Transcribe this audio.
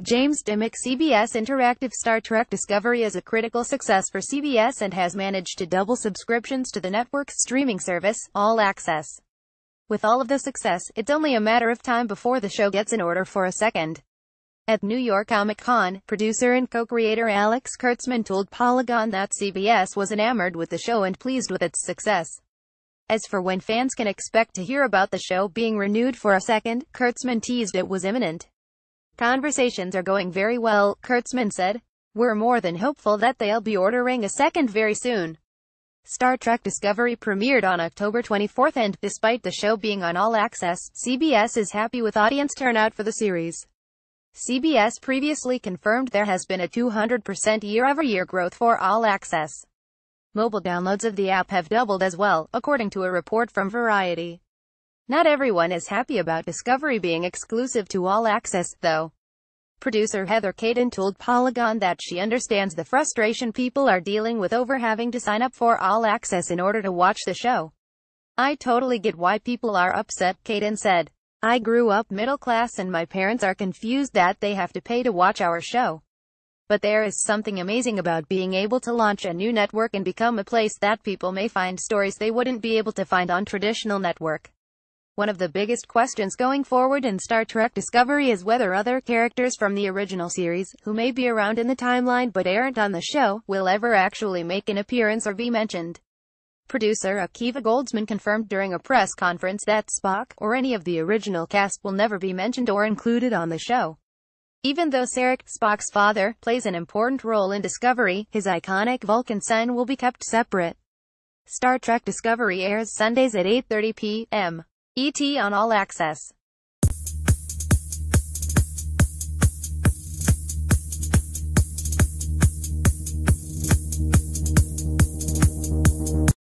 James Dimmock CBS Interactive Star Trek Discovery is a critical success for CBS and has managed to double subscriptions to the network's streaming service, All Access. With all of the success, it's only a matter of time before the show gets an order for a second. At New York Comic Con, producer and co-creator Alex Kurtzman told Polygon that CBS was enamored with the show and pleased with its success. As for when fans can expect to hear about the show being renewed for a second, Kurtzman teased it was imminent. Conversations are going very well, Kurtzman said. We're more than hopeful that they'll be ordering a second very soon. Star Trek Discovery premiered on October 24 and, despite the show being on All Access, CBS is happy with audience turnout for the series. CBS previously confirmed there has been a 200% year-over-year growth for All Access. Mobile downloads of the app have doubled as well, according to a report from Variety. Not everyone is happy about Discovery being exclusive to All Access, though. Producer Heather Kadin told Polygon that she understands the frustration people are dealing with over having to sign up for All Access in order to watch the show. I totally get why people are upset, Kadin said. I grew up middle class and my parents are confused that they have to pay to watch our show. But there is something amazing about being able to launch a new network and become a place that people may find stories they wouldn't be able to find on traditional network. One of the biggest questions going forward in Star Trek Discovery is whether other characters from the original series, who may be around in the timeline but aren't on the show, will ever actually make an appearance or be mentioned. Producer Akiva Goldsman confirmed during a press conference that Spock, or any of the original cast will never be mentioned or included on the show. Even though Sarek, Spock's father, plays an important role in Discovery, his iconic Vulcan sign will be kept separate. Star Trek Discovery airs Sundays at 8.30 p.m. ET on All Access.